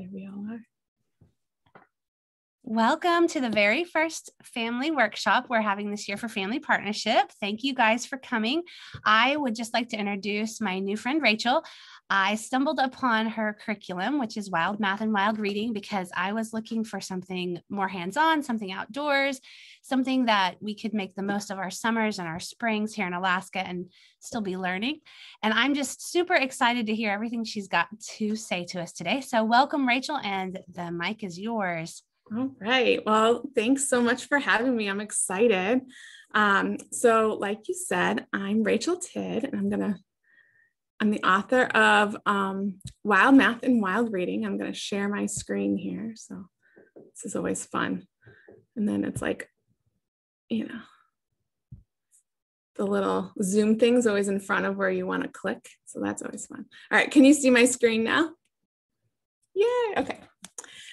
There we all are. Welcome to the very first family workshop we're having this year for Family Partnership. Thank you guys for coming. I would just like to introduce my new friend, Rachel. I stumbled upon her curriculum, which is Wild Math and Wild Reading, because I was looking for something more hands on, something outdoors, something that we could make the most of our summers and our springs here in Alaska and still be learning. And I'm just super excited to hear everything she's got to say to us today. So, welcome, Rachel, and the mic is yours. All right. Well, thanks so much for having me. I'm excited. Um, so, like you said, I'm Rachel Tidd, and I'm gonna I'm the author of um, Wild Math and Wild Reading. I'm gonna share my screen here. So this is always fun. And then it's like, you know, the little Zoom thing's always in front of where you want to click. So that's always fun. All right, can you see my screen now? Yay, okay.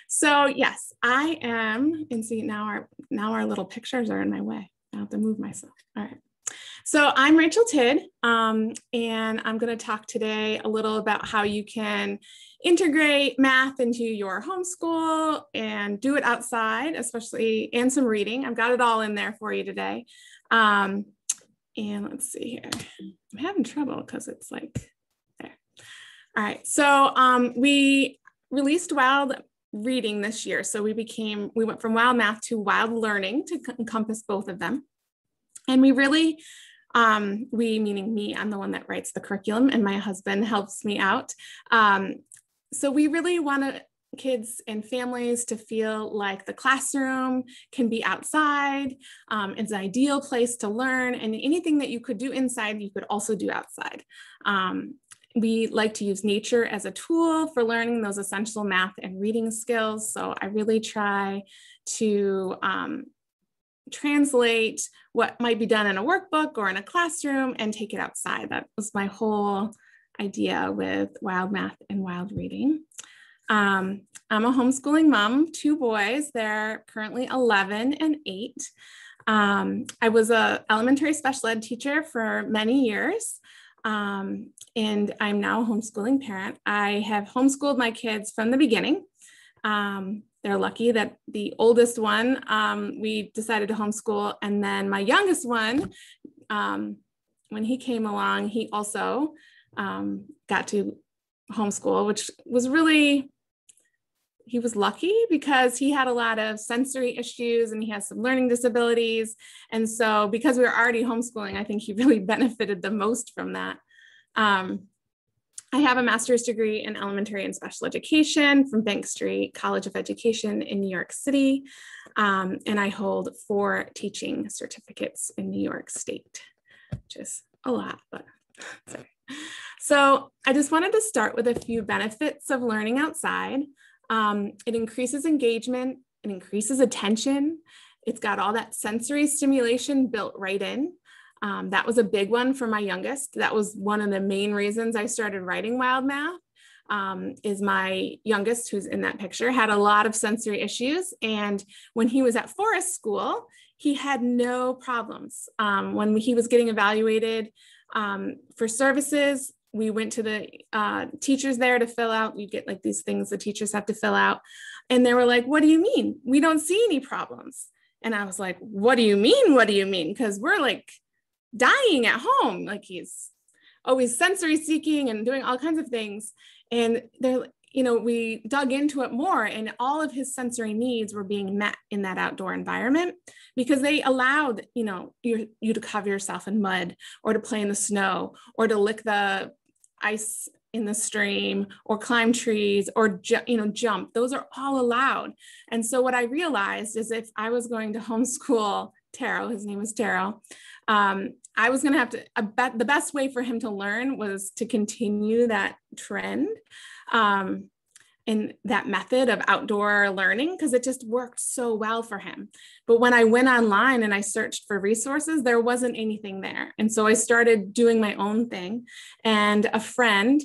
So yes, I am, and see now our now our little pictures are in my way. I have to move myself. All right. So I'm Rachel Tidd, um, and I'm going to talk today a little about how you can integrate math into your homeschool and do it outside, especially and some reading. I've got it all in there for you today. Um, and let's see here. I'm having trouble because it's like there. All right. So um, we released Wild reading this year. So we became, we went from wild math to wild learning to encompass both of them. And we really, um, we meaning me, I'm the one that writes the curriculum and my husband helps me out. Um, so we really want to kids and families to feel like the classroom can be outside. Um, it's an ideal place to learn and anything that you could do inside, you could also do outside. Um, we like to use nature as a tool for learning those essential math and reading skills. So I really try to um, translate what might be done in a workbook or in a classroom and take it outside. That was my whole idea with wild math and wild reading. Um, I'm a homeschooling mom, two boys. They're currently 11 and 8. Um, I was a elementary special ed teacher for many years. Um, and I'm now a homeschooling parent. I have homeschooled my kids from the beginning. Um, they're lucky that the oldest one um, we decided to homeschool, and then my youngest one, um, when he came along, he also um, got to homeschool, which was really he was lucky because he had a lot of sensory issues and he has some learning disabilities. And so, because we were already homeschooling, I think he really benefited the most from that. Um, I have a master's degree in elementary and special education from Bank Street College of Education in New York City. Um, and I hold four teaching certificates in New York State, which is a lot, but sorry. So I just wanted to start with a few benefits of learning outside. Um, it increases engagement, it increases attention. It's got all that sensory stimulation built right in. Um, that was a big one for my youngest. That was one of the main reasons I started writing Wild Math. Um, is my youngest, who's in that picture, had a lot of sensory issues. And when he was at Forest School, he had no problems. Um, when he was getting evaluated um, for services, we went to the uh, teachers there to fill out. You get like these things the teachers have to fill out. And they were like, What do you mean? We don't see any problems. And I was like, What do you mean? What do you mean? Because we're like dying at home. Like he's always sensory seeking and doing all kinds of things. And they're, you know, we dug into it more and all of his sensory needs were being met in that outdoor environment because they allowed, you know, you, you to cover yourself in mud or to play in the snow or to lick the ice in the stream or climb trees or ju- you know jump those are all allowed and so what i realized is if i was going to homeschool taro his name is taro um, i was going to have to bet the best way for him to learn was to continue that trend um, in that method of outdoor learning because it just worked so well for him. But when I went online and I searched for resources, there wasn't anything there. And so I started doing my own thing. And a friend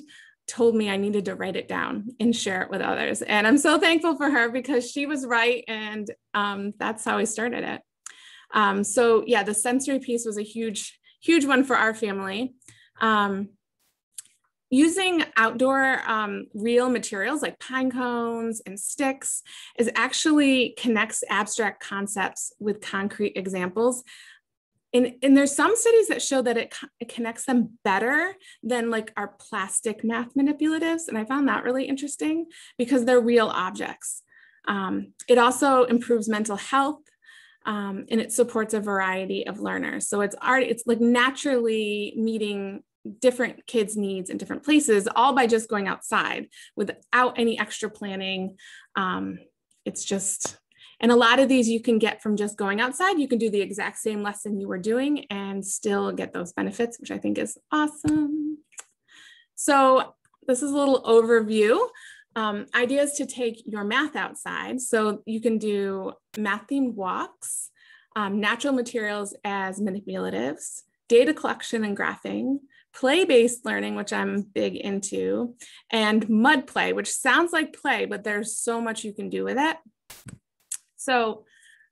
told me I needed to write it down and share it with others. And I'm so thankful for her because she was right. And um, that's how I started it. Um, so, yeah, the sensory piece was a huge, huge one for our family. Um, using outdoor um, real materials like pine cones and sticks is actually connects abstract concepts with concrete examples. And, and there's some studies that show that it, it connects them better than like our plastic math manipulatives. And I found that really interesting because they're real objects. Um, it also improves mental health um, and it supports a variety of learners. So it's already, it's like naturally meeting different kids' needs in different places, all by just going outside without any extra planning. Um, it's just, and a lot of these you can get from just going outside. You can do the exact same lesson you were doing and still get those benefits, which I think is awesome. So this is a little overview. Um, ideas to take your math outside. So you can do math themed walks, um, natural materials as manipulatives, data collection and graphing, play-based learning, which I'm big into, and mud play, which sounds like play, but there's so much you can do with it. So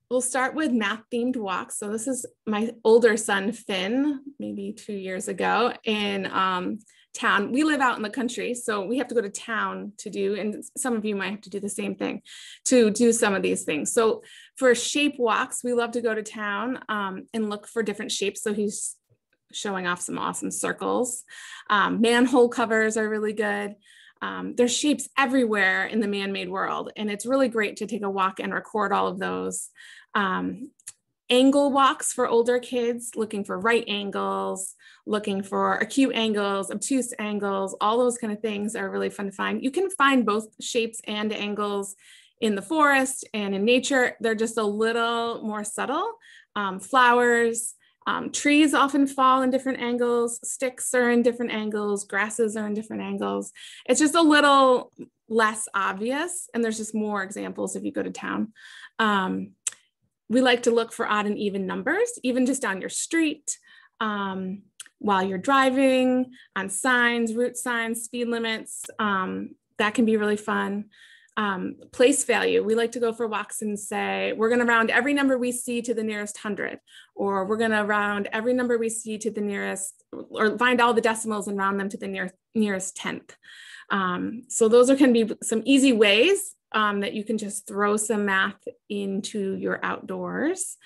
we'll start with math themed walks. So this is my older son, Finn, maybe two years ago in um, town. We live out in the country, so we have to go to town to do, and some of you might have to do the same thing to do some of these things. So for shape walks, we love to go to town um, and look for different shapes. So he's showing off some awesome circles. Um, manhole covers are really good. Um, there's shapes everywhere in the man-made world, and it's really great to take a walk and record all of those. Um, angle walks for older kids, looking for right angles, looking for acute angles, obtuse angles, all those kind of things are really fun to find. You can find both shapes and angles in the forest and in nature. They're just a little more subtle. Um, flowers, um, trees often fall in different angles, sticks are in different angles, grasses are in different angles. It's just a little less obvious, and there's just more examples if you go to town. Um, we like to look for odd and even numbers, even just on your street, um, while you're driving, on signs, route signs, speed limits. Um, that can be really fun um, place value. We like to go for walks and say, we're going to round every number we see to the nearest hundred, or we're going to round every number we see to the nearest, or find all the decimals and round them to the near, nearest tenth. Um, so those are can be some easy ways um, that you can just throw some math into your outdoors.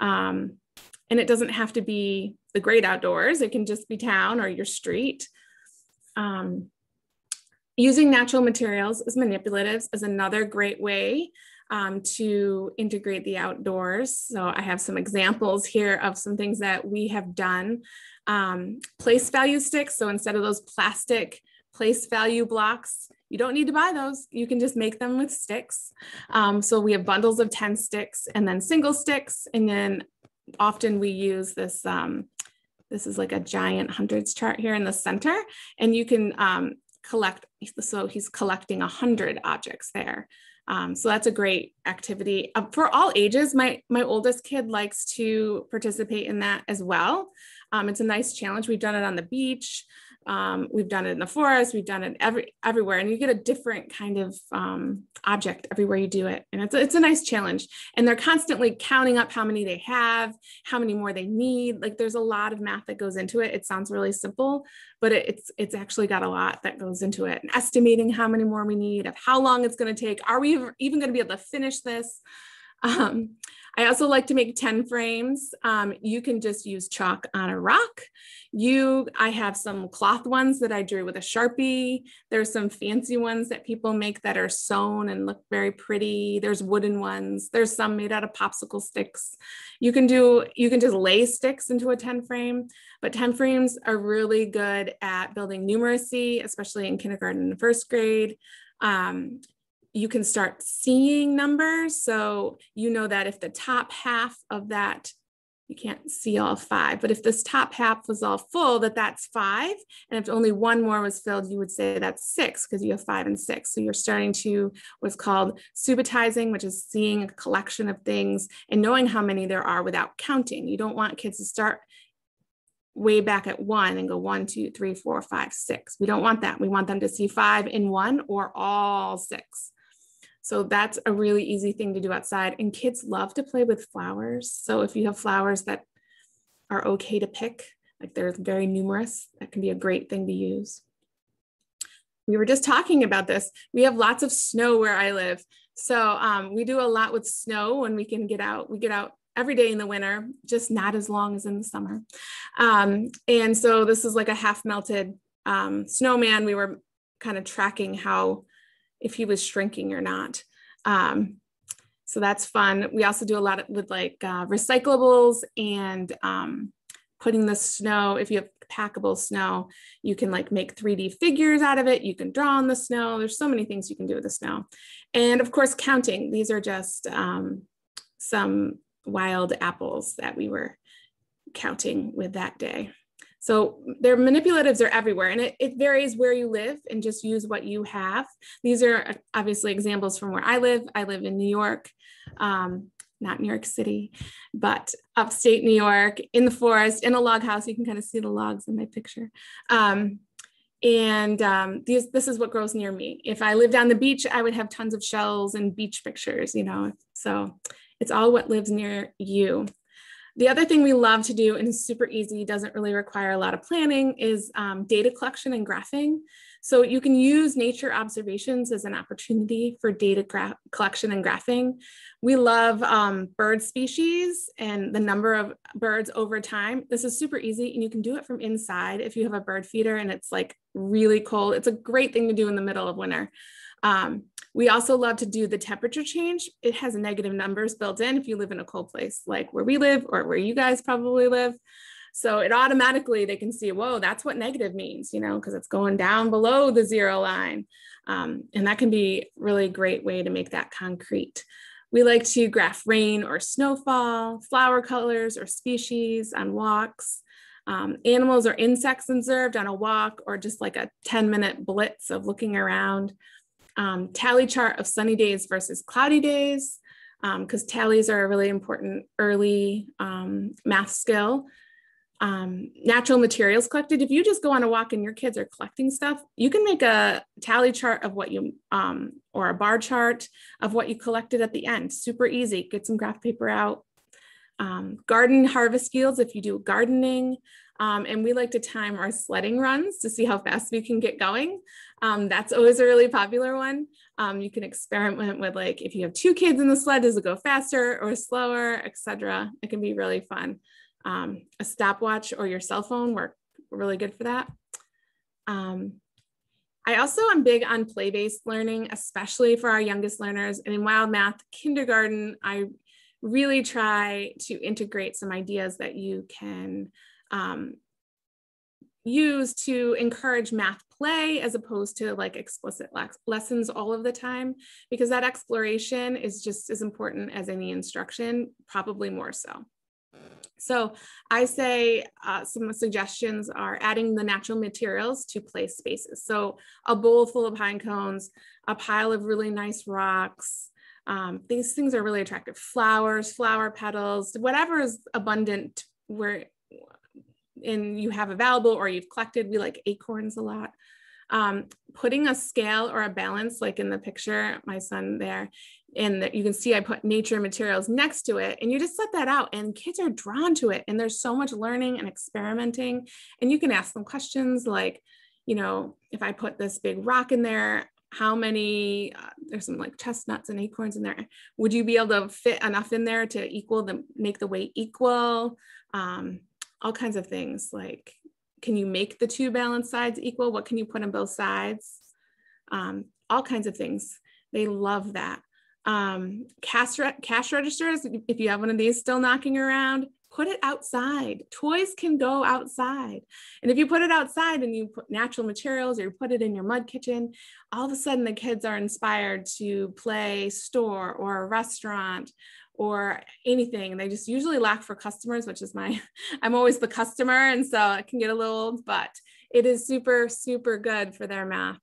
Um, and it doesn't have to be the great outdoors. It can just be town or your street. Um, Using natural materials as manipulatives is another great way um, to integrate the outdoors. So I have some examples here of some things that we have done. Um, place value sticks. So instead of those plastic place value blocks, you don't need to buy those. You can just make them with sticks. Um, so we have bundles of 10 sticks and then single sticks. And then often we use this, um, this is like a giant hundreds chart here in the center. And you can um, collect, so he's collecting a hundred objects there. Um, so that's a great activity uh, for all ages. My my oldest kid likes to participate in that as well. Um, it's a nice challenge. We've done it on the beach. Um, we've done it in the forest. We've done it every everywhere, and you get a different kind of um, object everywhere you do it, and it's a, it's a nice challenge. And they're constantly counting up how many they have, how many more they need. Like there's a lot of math that goes into it. It sounds really simple, but it, it's it's actually got a lot that goes into it. And estimating how many more we need, of how long it's going to take. Are we even going to be able to finish this? Um, I also like to make 10 frames. Um, you can just use chalk on a rock. You, I have some cloth ones that I drew with a Sharpie. There's some fancy ones that people make that are sewn and look very pretty. There's wooden ones. There's some made out of popsicle sticks. You can do, you can just lay sticks into a 10 frame, but 10 frames are really good at building numeracy, especially in kindergarten and first grade. Um, you can start seeing numbers. So you know that if the top half of that, you can't see all five, but if this top half was all full, that that's five. And if only one more was filled, you would say that's six because you have five and six. So you're starting to what's called subitizing, which is seeing a collection of things and knowing how many there are without counting. You don't want kids to start way back at one and go one, two, three, four, five, six. We don't want that. We want them to see five in one or all six. So that's a really easy thing to do outside. And kids love to play with flowers. So if you have flowers that are okay to pick, like they're very numerous, that can be a great thing to use. we were just talking about this. We have lots of snow where I live. So um, we do a lot with snow when we can get out. We get out every day in the winter, just not as long as in the summer. Um, and so this is like a half melted um, snowman. We were kind of tracking how, if he was shrinking or not. Um, so that's fun. We also do a lot with like uh, recyclables and um, putting the snow, if you have packable snow, you can like make 3D figures out of it. You can draw on the snow. There's so many things you can do with the snow. And of course, counting. These are just um, some wild apples that we were counting with that day. So their manipulatives are everywhere and it, it varies where you live and just use what you have. These are uh, obviously examples from where I live. I live in New York, um, not New York City, but upstate New York in the forest in a log house. You can kind of see the logs in my picture. Um, and um, these, this is what grows near me. If I lived on the beach, I would have tons of shells and beach pictures, you know, so it's all what lives near you. The other thing we love to do, and is super easy, doesn't really require a lot of planning, is um, data collection and graphing. So you can use nature observations as an opportunity for data collection and graphing. We love um, bird species and the number of birds over time. This is super easy and you can do it from inside if you have a bird feeder and it's like really cold. It's a great thing to do in the middle of winter. Um, we also love to do the temperature change. It has negative numbers built in if you live in a cold place like where we live or where you guys probably live. So it automatically, they can see, whoa, that's what negative means, you know, because it's going down below the zero line. Um, and that can be really great way to make that concrete. We like to graph rain or snowfall, flower colors or species on walks, um, animals or insects observed on a walk, or just like a 10 minute blitz of looking around. Um, tally chart of sunny days versus cloudy days, because um, tallies are a really important early um, math skill um, natural materials collected. If you just go on a walk and your kids are collecting stuff, you can make a tally chart of what you, um, or a bar chart of what you collected at the end. Super easy. Get some graph paper out. Um, garden harvest yields if you do gardening. Um, and we like to time our sledding runs to see how fast we can get going. Um, that's always a really popular one. Um, you can experiment with like if you have two kids in the sled, does it go faster or slower, etc. It can be really fun. Um, a stopwatch or your cell phone work really good for that. Um, I also am big on play-based learning, especially for our youngest learners. And in Wild Math Kindergarten, I really try to integrate some ideas that you can um, use to encourage math play as opposed to like explicit lessons all of the time, because that exploration is just as important as any instruction, probably more so. So I say uh, some suggestions are adding the natural materials to play spaces. So a bowl full of pine cones, a pile of really nice rocks. Um, these things are really attractive. Flowers, flower petals, whatever is abundant where and you have available or you've collected. We like acorns a lot. Um, putting a scale or a balance, like in the picture, my son there, and you can see I put nature materials next to it and you just set that out and kids are drawn to it and there's so much learning and experimenting and you can ask them questions like you know if I put this big rock in there how many uh, there's some like chestnuts and acorns in there would you be able to fit enough in there to equal the make the weight equal um, all kinds of things like can you make the two balanced sides equal what can you put on both sides um, all kinds of things they love that um, cash, re- cash registers, if you have one of these still knocking around, put it outside. Toys can go outside. And if you put it outside and you put natural materials or you put it in your mud kitchen, all of a sudden the kids are inspired to play store or a restaurant or anything. They just usually lack for customers, which is my, I'm always the customer. And so it can get a little old, but it is super, super good for their math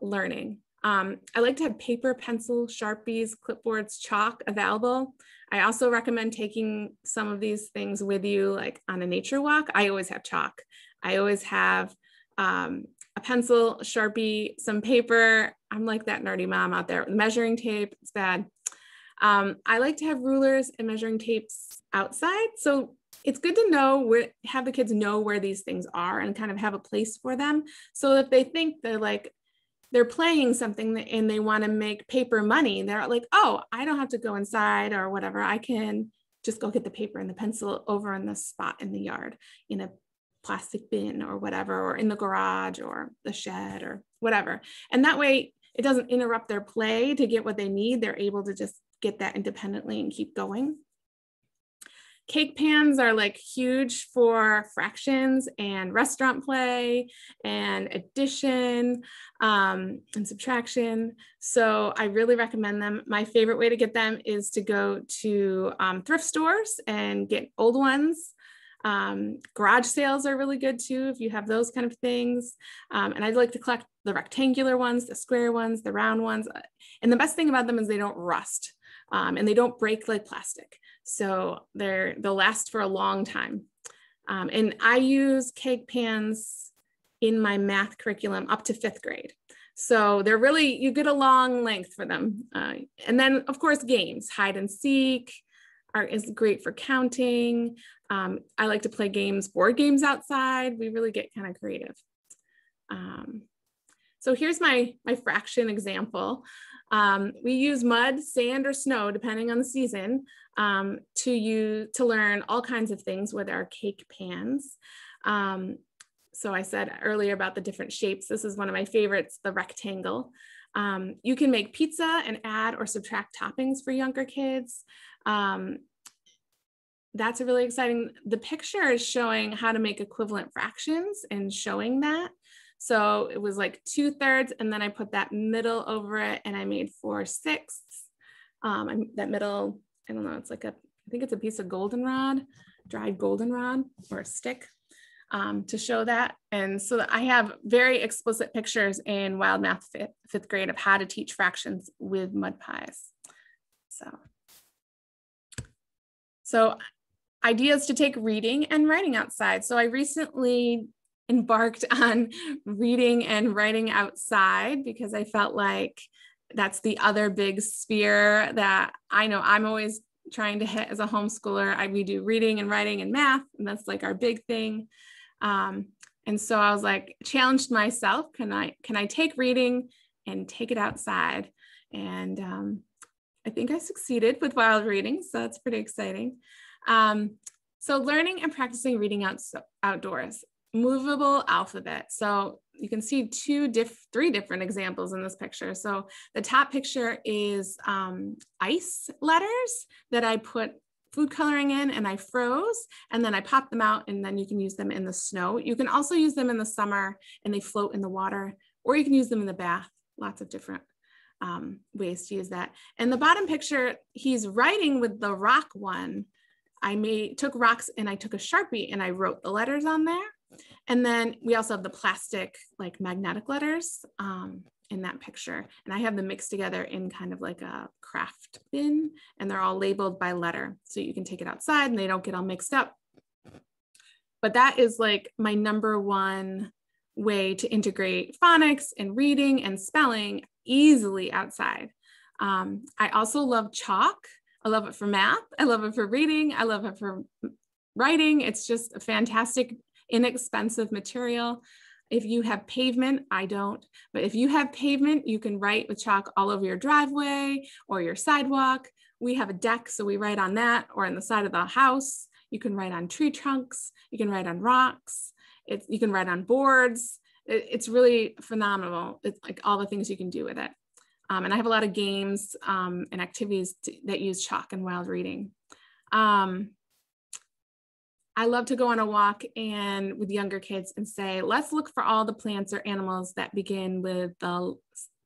learning. Um, I like to have paper, pencil, Sharpies, clipboards, chalk available. I also recommend taking some of these things with you like on a nature walk. I always have chalk. I always have um, a pencil, Sharpie, some paper. I'm like that nerdy mom out there. Measuring tape, it's bad. Um, I like to have rulers and measuring tapes outside. So it's good to know where have the kids know where these things are and kind of have a place for them. So if they think they're like, they're playing something and they want to make paper money. They're like, oh, I don't have to go inside or whatever. I can just go get the paper and the pencil over in the spot in the yard in a plastic bin or whatever, or in the garage or the shed or whatever. And that way it doesn't interrupt their play to get what they need. They're able to just get that independently and keep going. Cake pans are like huge for fractions and restaurant play and addition um, and subtraction. So I really recommend them. My favorite way to get them is to go to um, thrift stores and get old ones. Um, garage sales are really good too if you have those kind of things. Um, and I'd like to collect the rectangular ones, the square ones, the round ones. And the best thing about them is they don't rust um, and they don't break like plastic. So they're, they'll last for a long time. Um, and I use cake pans in my math curriculum up to fifth grade. So they're really, you get a long length for them. Uh, and then of course, games, hide and seek are, is great for counting. Um, I like to play games, board games outside. We really get kind of creative. Um, so here's my, my fraction example. Um, we use mud, sand, or snow, depending on the season, um, to use to learn all kinds of things with our cake pans. Um, so I said earlier about the different shapes. This is one of my favorites, the rectangle. Um, you can make pizza and add or subtract toppings for younger kids. Um, that's a really exciting. The picture is showing how to make equivalent fractions and showing that. So it was like two thirds, and then I put that middle over it and I made four sixths. Um, that middle, I don't know, it's like a, I think it's a piece of goldenrod, dried goldenrod or a stick um, to show that. And so I have very explicit pictures in Wild Math fifth, fifth grade of how to teach fractions with mud pies. So, so ideas to take reading and writing outside. So I recently embarked on reading and writing outside because I felt like that's the other big sphere that I know I'm always trying to hit as a homeschooler. I, we do reading and writing and math, and that's like our big thing. Um, and so I was like, challenged myself. Can I can I take reading and take it outside? And um, I think I succeeded with wild reading, so that's pretty exciting. Um, so learning and practicing reading out, outdoors movable alphabet. So you can see two diff three different examples in this picture. So the top picture is um, ice letters that I put food coloring in and I froze and then I popped them out and then you can use them in the snow. You can also use them in the summer and they float in the water or you can use them in the bath. Lots of different um, ways to use that. And the bottom picture, he's writing with the rock one. I made took rocks and I took a Sharpie and I wrote the letters on there. And then we also have the plastic like magnetic letters um, in that picture. And I have them mixed together in kind of like a craft bin and they're all labeled by letter. So you can take it outside and they don't get all mixed up. But that is like my number one way to integrate phonics and reading and spelling easily outside. Um, I also love chalk. I love it for math. I love it for reading. I love it for writing. It's just a fantastic inexpensive material. If you have pavement, I don't, but if you have pavement, you can write with chalk all over your driveway or your sidewalk. We have a deck, so we write on that or on the side of the house. You can write on tree trunks, you can write on rocks, you can write on boards. It, it's really phenomenal. It's like all the things you can do with it. Um, and I have a lot of games um, and activities to, that use chalk and wild reading. Um, I love to go on a walk and with younger kids and say, let's look for all the plants or animals that begin with the,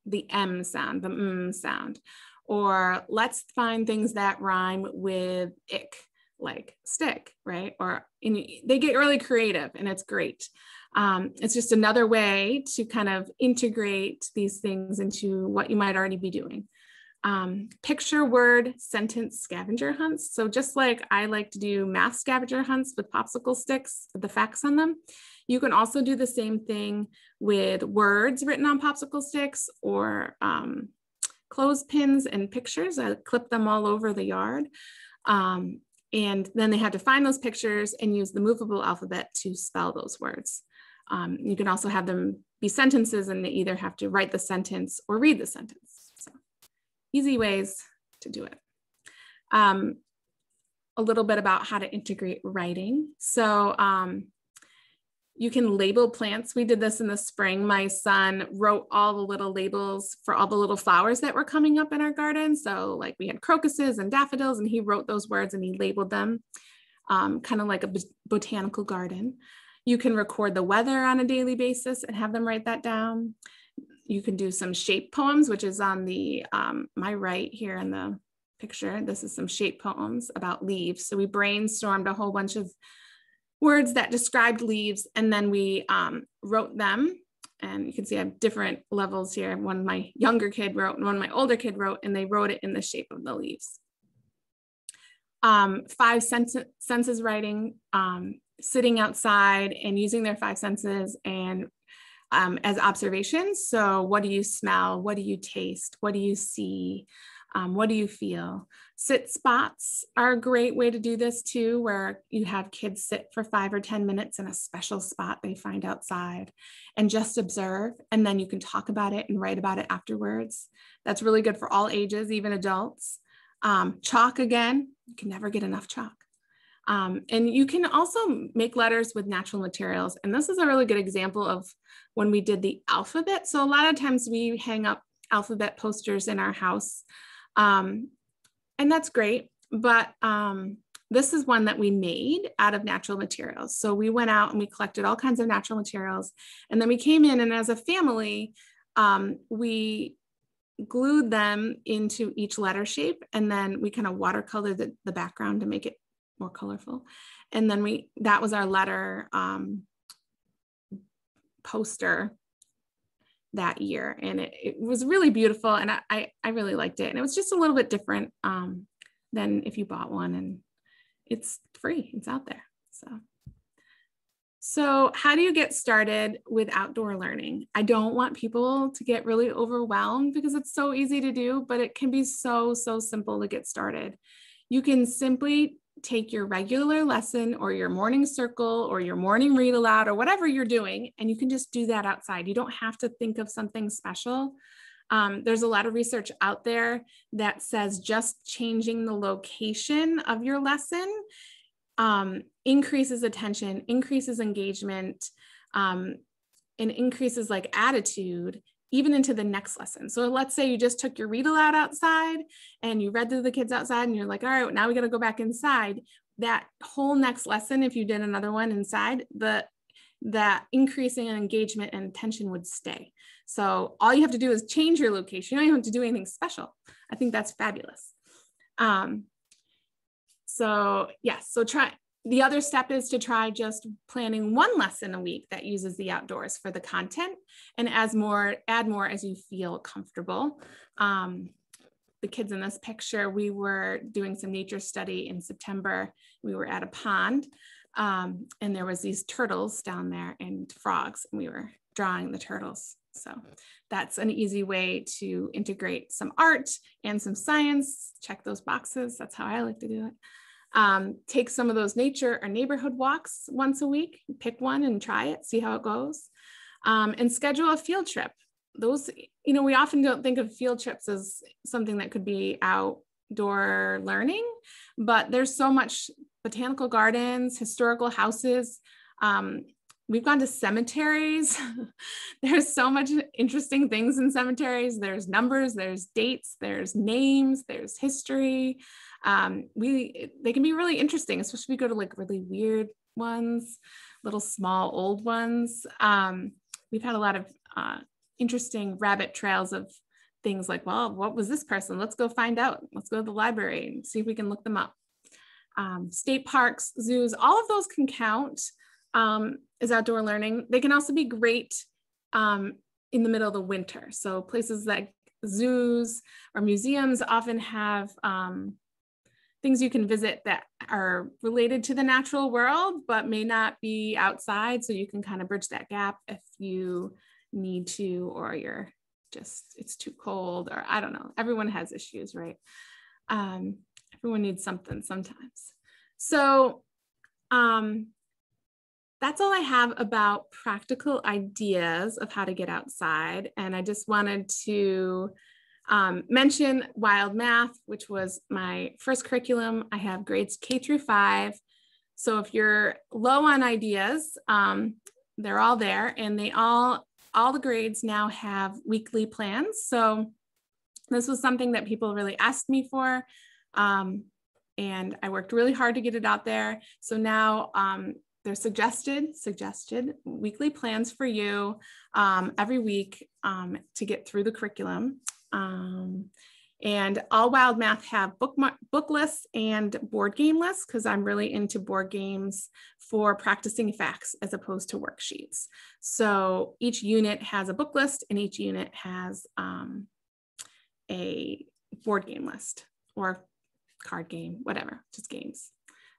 the M sound, the M sound. Or let's find things that rhyme with ick, like stick, right? Or they get really creative and it's great. Um, it's just another way to kind of integrate these things into what you might already be doing um, picture word sentence scavenger hunts. So just like I like to do math scavenger hunts with popsicle sticks with the facts on them, you can also do the same thing with words written on popsicle sticks or um, clothespins and pictures. I clip them all over the yard. Um, and then they had to find those pictures and use the movable alphabet to spell those words. Um, you can also have them be sentences and they either have to write the sentence or read the sentence. Easy ways to do it. Um, a little bit about how to integrate writing. So um, you can label plants. We did this in the spring. My son wrote all the little labels for all the little flowers that were coming up in our garden. So, like we had crocuses and daffodils, and he wrote those words and he labeled them, um, kind of like a botanical garden. You can record the weather on a daily basis and have them write that down. You can do some shape poems, which is on the um, my right here in the picture. This is some shape poems about leaves. So we brainstormed a whole bunch of words that described leaves, and then we um, wrote them. And you can see I have different levels here. One my younger kid wrote, and one my older kid wrote, and they wrote it in the shape of the leaves. Um, five sense, senses writing, um, sitting outside and using their five senses and um, as observations. So, what do you smell? What do you taste? What do you see? Um, what do you feel? Sit spots are a great way to do this too, where you have kids sit for five or 10 minutes in a special spot they find outside and just observe. And then you can talk about it and write about it afterwards. That's really good for all ages, even adults. Um, chalk again, you can never get enough chalk. Um, and you can also make letters with natural materials. And this is a really good example of when we did the alphabet. So a lot of times we hang up alphabet posters in our house um, and that's great. But um, this is one that we made out of natural materials. So we went out and we collected all kinds of natural materials. And then we came in, and as a family, um, we glued them into each letter shape. And then we kind of watercolored the, the background to make it more colorful. And then we, that was our letter um, poster that year. And it, it was really beautiful and I, I really liked it. And it was just a little bit different um, than if you bought one and it's free it's out there so. So how do you get started with outdoor learning? I don't want people to get really overwhelmed because it's so easy to do but it can be so so simple to get started. You can simply take your regular lesson or your morning circle or your morning read aloud or whatever you're doing, and you can just do that outside. You don't have to think of something special. Um, there's a lot of research out there that says just changing the location of your lesson um, increases attention, increases engagement, um, and increases like attitude even into the next lesson. So let's say you just took your read aloud outside and you read to the kids outside and you're like, all right, now we got to go back inside. That whole next lesson, if you did another one inside, the that increasing engagement and attention would stay. So all you have to do is change your location. You don't even have to do anything special. I think that's fabulous. Um, so yes, so try the other step is to try just planning one lesson a week that uses the outdoors for the content and as more add more as you feel comfortable. Um, the kids in this picture we were doing some nature study in september. We were at a pond um, and there was these turtles down there and frogs and we were drawing the turtles. So that's an easy way to integrate some art and some science. Check those boxes. That's how i like to do it um, take some of those nature or neighborhood walks once a week, pick one and try it, see how it goes, um, and schedule a field trip. Those, you know, we often don't think of field trips as something that could be outdoor learning, but there's so much botanical gardens, historical houses. Um, we've gone to cemeteries. there's so much interesting things in cemeteries. There's numbers, there's dates, there's names, there's history um, we they can be really interesting, especially if you go to like really weird ones, little small old ones. Um, we've had a lot of uh, interesting rabbit trails of things like, well, what was this person? Let's go find out. Let's go to the library and see if we can look them up. Um, state parks, zoos, all of those can count um, as outdoor learning. They can also be great um, in the middle of the winter. So places like zoos or museums often have um, things you can visit that are related to the natural world, but may not be outside. So you can kind of bridge that gap if you need to, or you're just, it's too cold, or I don't know. Everyone has issues, right? Um, everyone needs something sometimes. So um, that's all I have about practical ideas of how to get outside. And I just wanted to um, mention Wild Math, which was my first curriculum. I have grades K through five. So if you're low on ideas, um, they're all there and they all, all the grades now have weekly plans. So this was something that people really asked me for. Um, and I worked really hard to get it out there. So now um, they're suggested, suggested weekly plans for you um, every week um, to get through the curriculum. Um, and all Wild Math have book, book lists and board game lists because I'm really into board games for practicing facts as opposed to worksheets. So each unit has a book list and each unit has um, a board game list or card game, whatever, just games.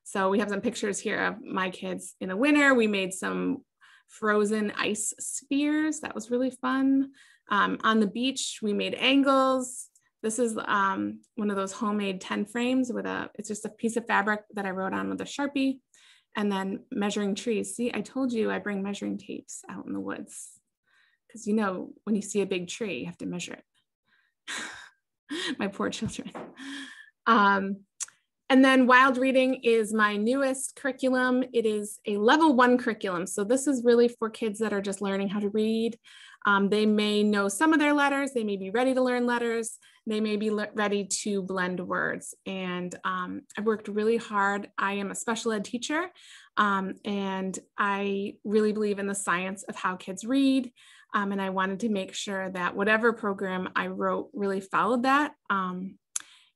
So we have some pictures here of my kids in the winter. We made some frozen ice spheres. That was really fun. Um, on the beach, we made angles. This is um, one of those homemade 10 frames with a, it's just a piece of fabric that I wrote on with a Sharpie and then measuring trees. See, I told you I bring measuring tapes out in the woods because you know, when you see a big tree, you have to measure it. my poor children. Um, and then Wild Reading is my newest curriculum. It is a level one curriculum. So this is really for kids that are just learning how to read. Um, they may know some of their letters. They may be ready to learn letters. They may be ready to blend words. And um, I've worked really hard. I am a special ed teacher, um, and I really believe in the science of how kids read. Um, and I wanted to make sure that whatever program I wrote really followed that. Um,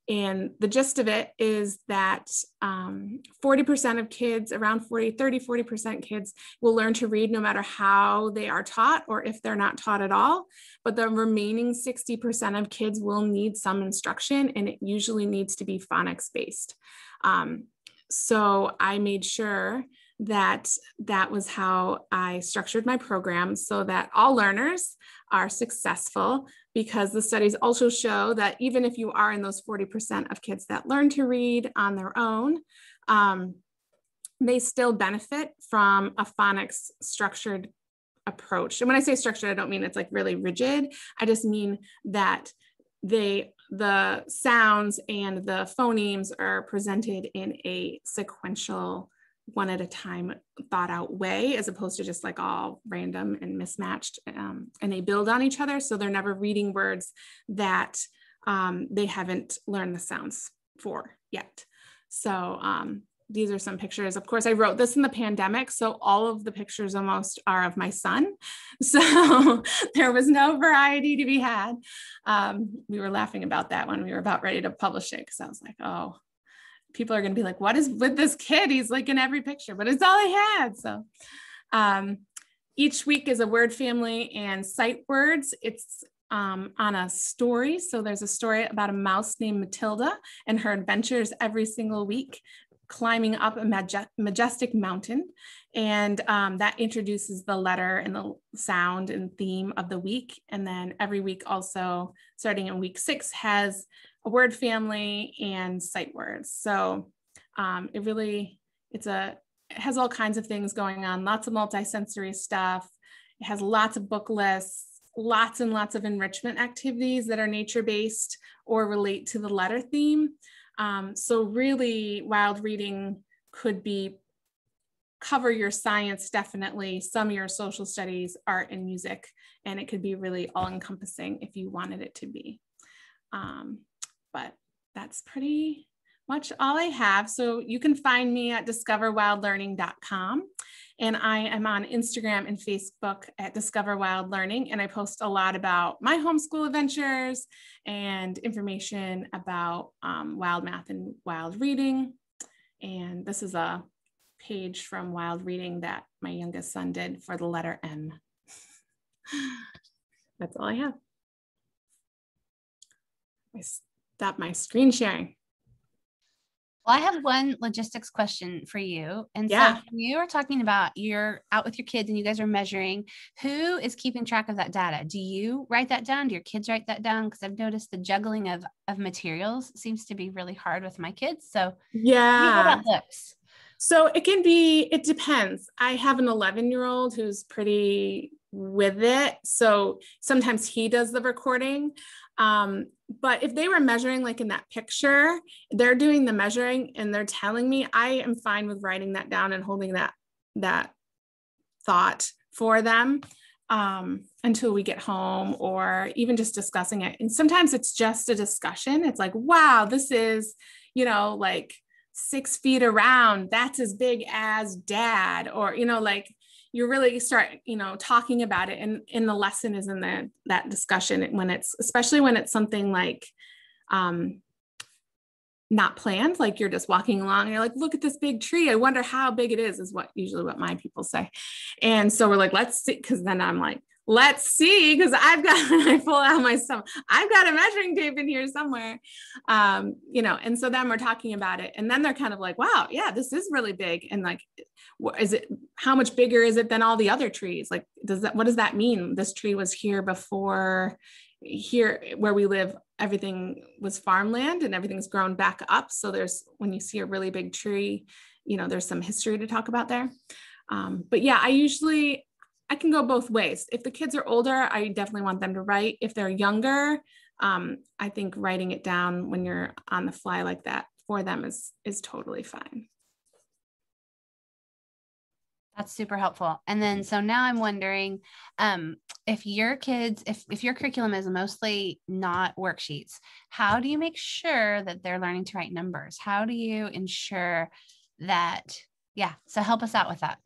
and the gist of it is that 40% um, of kids, around 40, 30, 40% kids will learn to read no matter how they are taught or if they're not taught at all. But the remaining 60% of kids will need some instruction and it usually needs to be phonics based. Um, so I made sure that that was how I structured my program so that all learners are successful because the studies also show that even if you are in those 40% of kids that learn to read on their own, um, they still benefit from a phonics structured approach. And when I say structured, I don't mean it's like really rigid. I just mean that they the sounds and the phonemes are presented in a sequential one at a time thought out way as opposed to just like all random and mismatched um, and they build on each other so they're never reading words that um, they haven't learned the sounds for yet. So um, these are some pictures. Of course i wrote this in the pandemic so all of the pictures almost are of my son. So there was no variety to be had. Um, we were laughing about that when we were about ready to publish it because i was like oh people are going to be like, what is with this kid? He's like in every picture, but it's all I had. So um, each week is a word family and sight words. It's um, on a story. So there's a story about a mouse named Matilda and her adventures every single week climbing up a majestic mountain. And um, that introduces the letter and the sound and theme of the week. And then every week, also starting in week six, has a word family and sight words. So um, it really, it's a, it has all kinds of things going on, lots of multisensory stuff. It has lots of book lists, lots and lots of enrichment activities that are nature-based or relate to the letter theme. Um, so really wild reading could be cover your science definitely, some of your social studies, art and music, and it could be really all encompassing if you wanted it to be. Um, but that's pretty much all I have. So you can find me at discoverwildlearning.com. And I am on Instagram and Facebook at Discover Wild Learning. And I post a lot about my homeschool adventures and information about um, wild math and wild reading. And this is a page from Wild Reading that my youngest son did for the letter M. That's all I have stop my screen sharing. Well, I have one logistics question for you. And yeah. so you are talking about you're out with your kids and you guys are measuring. Who is keeping track of that data? Do you write that down? Do your kids write that down? Because I've noticed the juggling of of materials seems to be really hard with my kids. So yeah, looks. So it can be, it depends. I have an 11 year old who's pretty with it. So sometimes he does the recording. Um, but if they were measuring like in that picture, they're doing the measuring and they're telling me, I am fine with writing that down and holding that that thought for them um, until we get home or even just discussing it. And sometimes it's just a discussion. It's like, wow, this is, you know, like six feet around. That's as big as dad. Or, you know, like you really start you know talking about it and in the lesson is in the that discussion when it's especially when it's something like um not planned like you're just walking along and you're like look at this big tree. I wonder how big it is is what usually what my people say. And so we're like let's see because then i'm like let's see because i've got i pull out my stuff i've got a measuring tape in here somewhere. Um you know and so then we're talking about it and then they're kind of like wow yeah this is really big and like is it how much bigger is it than all the other trees? Like does that what does that mean? This tree was here before here where we live everything was farmland and everything's grown back up. So there's when you see a really big tree you know there's some history to talk about there. Um, but yeah i usually I can go both ways. If the kids are older, I definitely want them to write. If they're younger, um, I think writing it down when you're on the fly like that for them is is totally fine. That's super helpful. And then so now I'm wondering um, if your kids, if if your curriculum is mostly not worksheets, how do you make sure that they're learning to write numbers? How do you ensure that? Yeah. So help us out with that.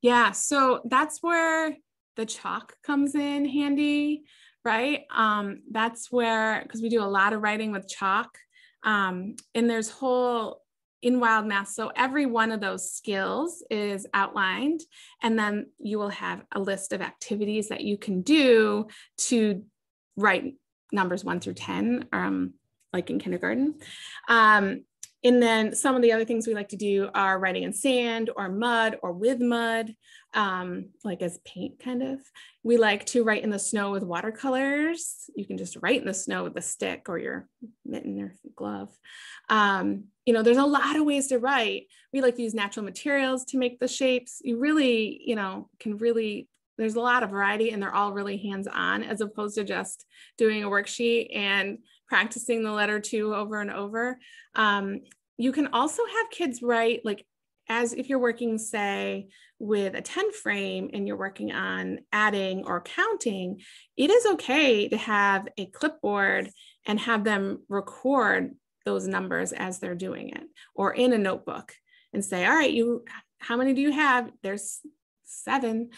Yeah, so that's where the chalk comes in handy, right? Um, that's where, because we do a lot of writing with chalk, um, and there's whole in wild math. So every one of those skills is outlined, and then you will have a list of activities that you can do to write numbers one through 10, um, like in kindergarten. Um, and then some of the other things we like to do are writing in sand or mud or with mud, um, like as paint kind of. We like to write in the snow with watercolors. You can just write in the snow with a stick or your mitten or glove. Um, you know, there's a lot of ways to write. We like to use natural materials to make the shapes. You really, you know, can really there's a lot of variety and they're all really hands-on as opposed to just doing a worksheet and practicing the letter two over and over. Um, you can also have kids write like as if you're working say with a 10 frame and you're working on adding or counting, it is okay to have a clipboard and have them record those numbers as they're doing it or in a notebook and say, all right, you, how many do you have? There's seven.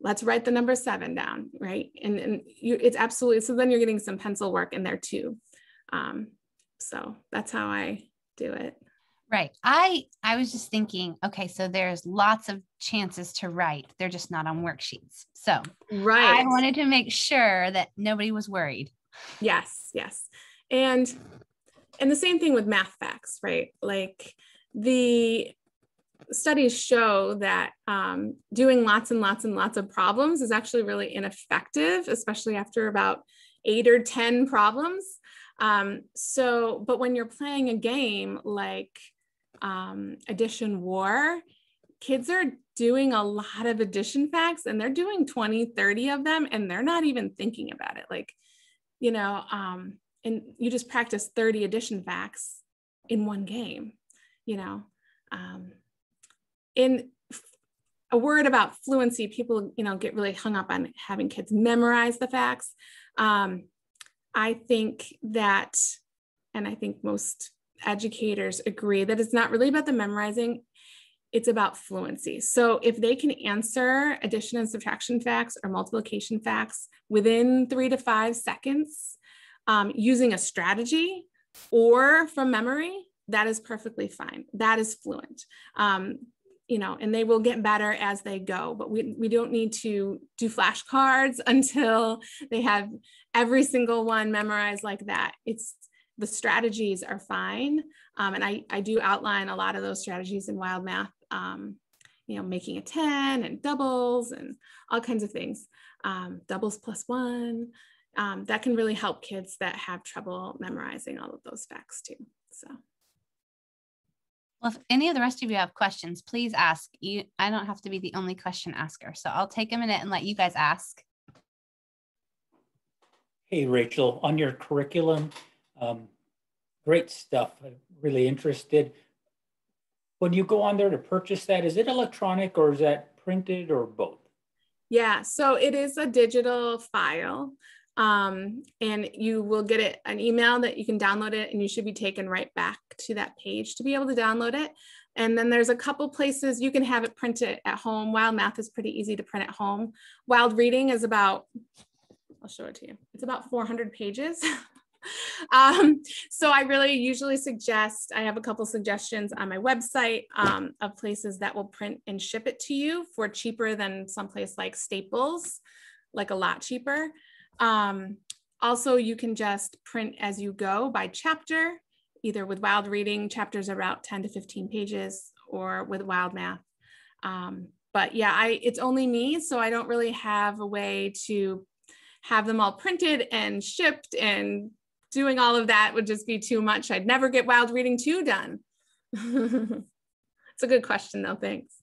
Let's write the number seven down, right? And, and you, it's absolutely, so then you're getting some pencil work in there too. Um, so that's how I do it. Right. I I was just thinking, okay, so there's lots of chances to write. They're just not on worksheets. So right. I wanted to make sure that nobody was worried. Yes, yes. And and the same thing with math facts, right? Like the studies show that um, doing lots and lots and lots of problems is actually really ineffective, especially after about eight or 10 problems. Um, so, but when you're playing a game like um, addition war, kids are doing a lot of addition facts and they're doing 20, 30 of them and they're not even thinking about it. Like, you know, um, and you just practice 30 addition facts in one game, you know. Um, in a word about fluency, people, you know, get really hung up on having kids memorize the facts. Um, I think that, and I think most educators agree that it's not really about the memorizing, it's about fluency. So if they can answer addition and subtraction facts or multiplication facts within three to five seconds um, using a strategy or from memory, that is perfectly fine. That is fluent. Um, you know, and they will get better as they go, but we, we don't need to do flashcards until they have every single one memorized like that. It's the strategies are fine. Um, and I, I do outline a lot of those strategies in wild math, um, you know, making a 10 and doubles and all kinds of things. Um, doubles plus one. Um, that can really help kids that have trouble memorizing all of those facts too. So. Well, if any of the rest of you have questions, please ask. You, I don't have to be the only question asker, so I'll take a minute and let you guys ask. Hey, Rachel, on your curriculum, um, great stuff. I'm really interested. When you go on there to purchase that, is it electronic or is that printed or both? Yeah, so it is a digital file. Um, and you will get it an email that you can download it and you should be taken right back to that page to be able to download it. And then there's a couple places you can have it printed at home. Wild Math is pretty easy to print at home. Wild Reading is about, I'll show it to you. It's about 400 pages. um, so I really usually suggest, I have a couple suggestions on my website um, of places that will print and ship it to you for cheaper than someplace like Staples, like a lot cheaper. Um, also, you can just print as you go by chapter, either with wild reading, chapters are about 10 to 15 pages, or with wild math. Um, but yeah, I it's only me, so I don't really have a way to have them all printed and shipped and doing all of that would just be too much. I'd never get wild reading two done. it's a good question though, thanks.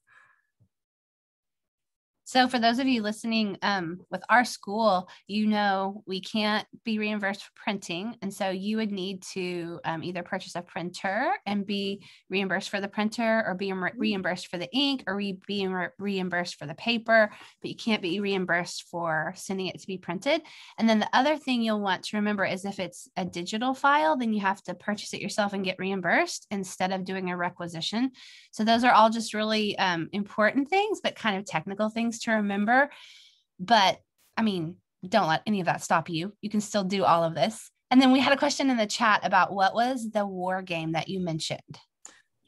So, for those of you listening um, with our school, you know we can't be reimbursed for printing. And so you would need to um, either purchase a printer and be reimbursed for the printer, or be mm-hmm. reimbursed for the ink, or re- be re- reimbursed for the paper, but you can't be reimbursed for sending it to be printed. And then the other thing you'll want to remember is if it's a digital file, then you have to purchase it yourself and get reimbursed instead of doing a requisition. So, those are all just really um, important things, but kind of technical things things to remember. But I mean, don't let any of that stop you. You can still do all of this. And then we had a question in the chat about what was the war game that you mentioned.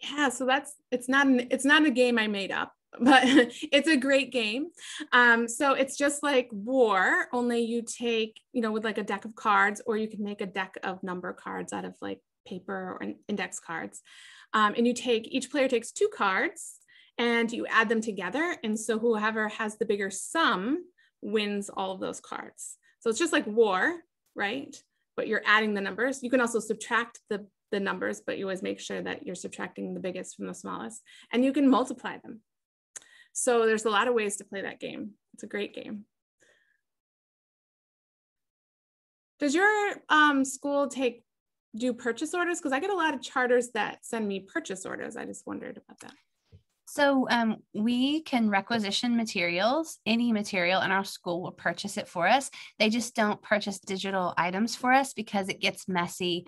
Yeah, so that's it's not an, it's not a game I made up, but it's a great game. Um, so it's just like war, only you take you know with like a deck of cards, or you can make a deck of number cards out of like paper or index cards, um, and you take each player takes two cards, and you add them together. And so whoever has the bigger sum wins all of those cards. So it's just like war, right? But you're adding the numbers. You can also subtract the, the numbers, but you always make sure that you're subtracting the biggest from the smallest. And you can multiply them. So there's a lot of ways to play that game. It's a great game. Does your um, school take do purchase orders? Because I get a lot of charters that send me purchase orders. I just wondered about that. So um, we can requisition materials. Any material in our school will purchase it for us. They just don't purchase digital items for us because it gets messy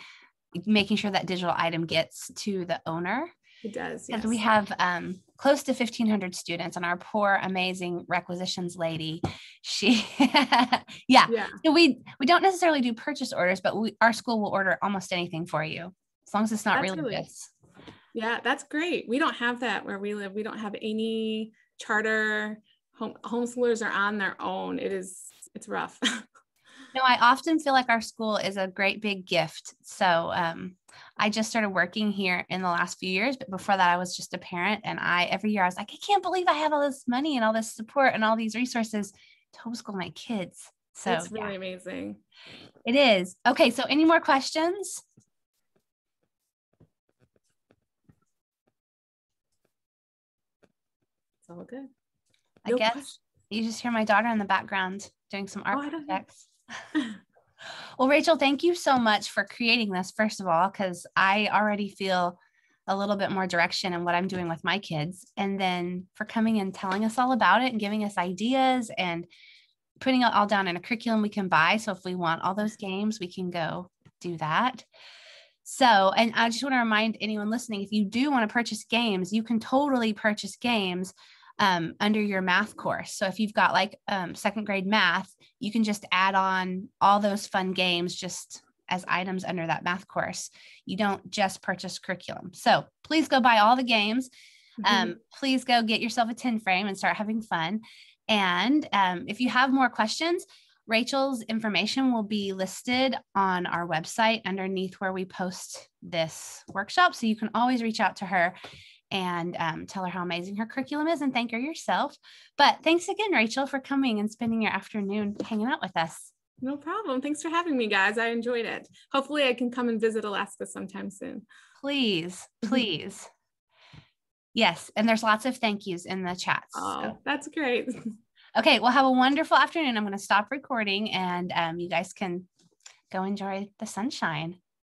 making sure that digital item gets to the owner. It does. Yes. we have um, close to 1,500 students, and our poor, amazing requisitions lady, she, yeah. yeah. So we we don't necessarily do purchase orders, but we our school will order almost anything for you as long as it's not That's really, really yeah, that's great. We don't have that where we live. We don't have any charter. Home, homeschoolers are on their own. It is, it's rough. no, I often feel like our school is a great big gift. So um, I just started working here in the last few years, but before that, I was just a parent. And I, every year, I was like, I can't believe I have all this money and all this support and all these resources to homeschool my kids. So it's really yeah. amazing. It is. Okay. So, any more questions? All good. I guess you just hear my daughter in the background doing some art oh, projects. well, Rachel, thank you so much for creating this, first of all, because I already feel a little bit more direction in what I'm doing with my kids. And then for coming and telling us all about it and giving us ideas and putting it all down in a curriculum we can buy. So if we want all those games, we can go do that. So, and I just want to remind anyone listening if you do want to purchase games, you can totally purchase games um, under your math course. So if you've got like um, second grade math, you can just add on all those fun games just as items under that math course. You don't just purchase curriculum. So please go buy all the games. Mm-hmm. Um, please go get yourself a ten frame and start having fun. And um, if you have more questions, Rachel's information will be listed on our website underneath where we post this workshop. So you can always reach out to her and um, tell her how amazing her curriculum is and thank her yourself. But thanks again, Rachel, for coming and spending your afternoon hanging out with us. No problem. Thanks for having me, guys. I enjoyed it. Hopefully, I can come and visit Alaska sometime soon. Please, please. Yes. And there's lots of thank yous in the chat. Oh, so. that's great. Okay. Well, have a wonderful afternoon. I'm going to stop recording and um, you guys can go enjoy the sunshine.